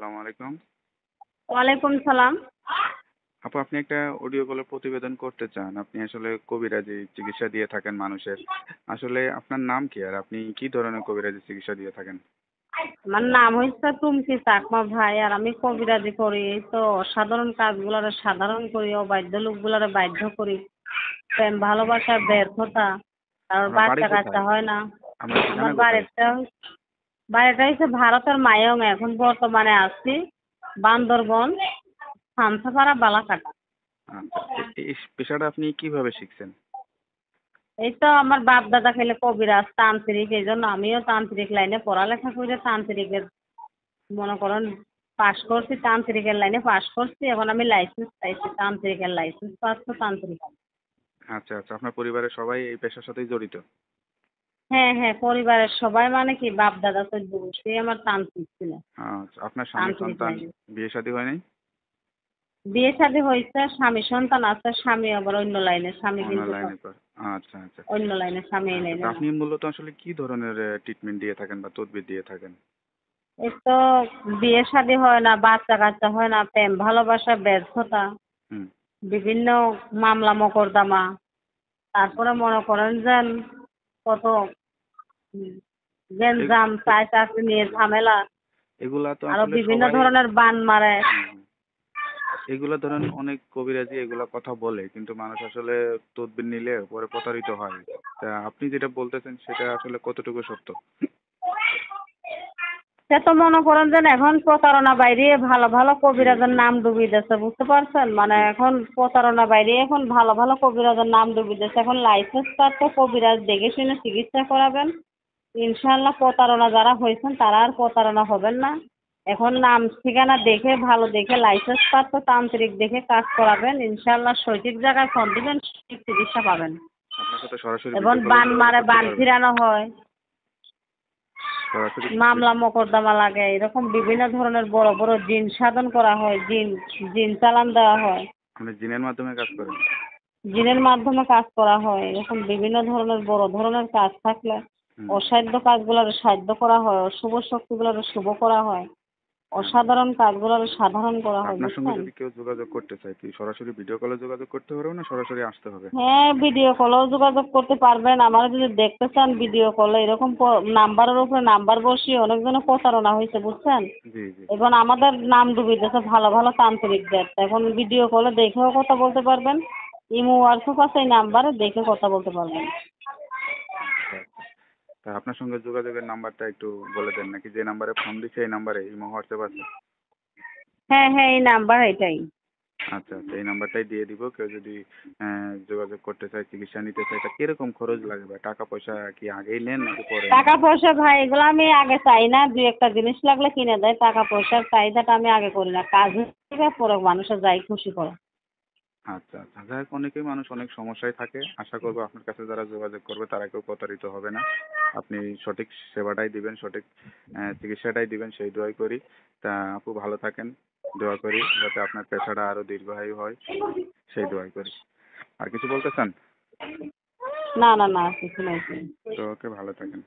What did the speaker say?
আসসালামু আলাইকুম। ওয়ালাইকুম সালাম। আপু আপনি একটা অডিও কলের প্রতিবেদন করতে চান। আপনি আসলে কবিরাজি চিকিৎসা দিয়ে থাকেন মানুষের। আসলে আপনার নাম কি? আর আপনি কি ধরনের কবিরাজি চিকিৎসা দিয়ে থাকেন? আমার নাম হচ্ছে টুমকি চাকমা ভাই আর আমি কবিরাজি করি। এই তো অসাধারণ কাজগুলারে সাধারণ করি অবাধ্য লোকগুলারে বাধ্য করি। প্রেম ভালোবাসার ব্যর্থতা। আর বাচ্চা কাচ্চা হয় না। আমার? বাড়িটা বাড়িটা হচ্ছে ভারতের মায়ং। এখন বর্তমানে আছি বান্দরবন সামসাপাড়া বালাকাটা আচ্ছা এই পেশাটা আপনি কীভাবে শিখছেন? এই তো আমার বাপ দাদা খেলে কবিরাজ তান্ত্রিক এই জন্য আমিও তান্ত্রিক লাইনে পড়ালেখা করে তান্ত্রিকের মনে করেন পাশ করছি তান্ত্রিকের লাইনে পাশ করছি। এখন আমি লাইসেন্স পাইছি তান্ত্রিকের লাইসেন্স পাচ্ছ তান্ত্রিক আচ্ছা আচ্ছা আপনার পরিবারের সবাই এই পেশার সাথেই জড়িত? হ্যাঁ হ্যাঁ পরিবারের সবাই মানে কি বাপ দাদা তো সে আমার তান্ত্রিক ছিল। আচ্ছা আপনার স্বামী সন্তান বিয়ে শাদী হয় নাই? বিয়ে শাদী হয়েছে স্বামী সন্তান আছে স্বামী আবার অন্য লাইনে স্বামী অন্য কিন্তু লাইনে আচ্ছা আচ্ছা। অন্য লাইনে স্বামী এই লাইনে আপনি মূলত আসলে কি ধরনের ট্রিটমেন্ট দিয়ে থাকেন বা তদবির দিয়ে থাকেন? এই তো বিয়ে শাদী হয় না বাচ্চা কাচ্চা হয় না প্রেম ভালোবাসা ব্যর্থতা বিভিন্ন মামলা মোকদ্দমা তারপরে মনে করেন যেন কত গেঞ্জাম চাই চাকরি নিয়ে ঝামেলা। এগুলা তো আরও বিভিন্ন ধরনের বান মারে। এগুলা ধরেন অনেক কবিরাজি এগুলা কথা বলে কিন্তু মানুষ আসলে তদবির নিলে পরে প্রতারিত হয়। তা আপনি যেটা বলতেছেন সেটা আসলে কতটুকু সত্য? সে তো মনে করেন যেন এখন প্রতারণা বাইরে ভালো ভালো কবিরাজের নাম ডুবি দিচ্ছে বুঝতে পারছেন? মানে এখন প্রতারণা বাইরে এখন ভালো ভালো কবিরাজের নাম ডুবি দিচ্ছে এখন লাইসেন্স কার্ডটা কবিরাজ দেখে শুনে চিকিৎসা করাবেন। ইনশাল্লাহ প্রতারণা যারা হয়েছেন তারা আর প্রতারণা হবেন না। এখন নাম ঠিকানা দেখে ভালো দেখে লাইসেন্স প্রাপ্ত তান্ত্রিক দেখে কাজ করাবেন। ইনশাল্লাহ সঠিক জায়গায় ফোন দিবেন সঠিক চিকিৎসা পাবেন। এবং বান মারে বান ফিরানো হয়। মামলা মোকদ্দমা লাগে এরকম বিভিন্ন ধরনের বড় বড় জিন সাধন করা হয় জিন জিন চালান দেওয়া হয়। জিনের মাধ্যমে কাজ করেন? জিনের মাধ্যমে কাজ করা হয় এরকম বিভিন্ন ধরনের বড় ধরনের কাজ থাকলে। অসাধ্য কাজগুলোর সাধ্য করা হয় অশুভ শক্তিগুলোর শুভ করা হয় অসাধারণ কাজগুলোর সাধারণ করা হয় আপনার সঙ্গে যদি কেউ যোগাযোগ করতে চায় কি সরাসরি ভিডিও কলে যোগাযোগ করতে পারবে না সরাসরি আসতে হবে? হ্যাঁ ভিডিও কলেও যোগাযোগ করতে পারবেন। আমার যদি দেখতে চান ভিডিও কলে এরকম নাম্বারের উপরে নাম্বার বসিয়ে অনেকজনের প্রতারণা হয়েছে বুঝছেন? জি জি। এখন আমাদের নাম ডুবি দিয়েছে ভালো ভালো তান্ত্রিকদের এখন ভিডিও কলে দেখেও কথা বলতে পারবেন। ইমো হোয়াটসঅ্যাপ আছে এই নাম্বারে দেখে কথা বলতে পারবেন। তা আপনার সঙ্গে যোগাযোগের নাম্বারটা একটু বলে দেন নাকি যে নাম্বারে ফোন দিচ্ছে এই নাম্বারে ইমো হোয়াটসঅ্যাপ আছে? হ্যাঁ হ্যাঁ এই নাম্বার এটাই। আচ্ছা আচ্ছা এই নাম্বারটাই দিয়ে দিব কেউ যদি যোগাযোগ করতে চায় চিকিৎসা নিতে চায় তা কীরকম খরচ লাগবে? টাকা পয়সা কি আগেই নেন নাকি পরে? টাকা পয়সা ভাই এগুলো আমি আগে চাই না দুই একটা জিনিস লাগলে কিনে দেয় টাকা পয়সার চাহিদাটা আমি আগে করি না কাজ পরে মানুষের যাই খুশি করে। আচ্ছা আচ্ছা। যাই হোক অনেকেই মানুষ অনেক সমস্যায় থাকে। আশা করব আপনার কাছে যারা যোগাযোগ করবে তারা কেউ প্রতারিত হবে না। আপনি সঠিক সেবাটাই দিবেন সঠিক চিকিৎসাটাই দিবেন সেই দোয়াই করি। তা আপু ভালো থাকেন দোয়া করি যাতে আপনার পেশাটা আরও দীর্ঘায়ু হয় সেই দোয়াই করি। আর কিছু বলতে চান না না না কিছু নাই। তো ওকে ভালো থাকেন।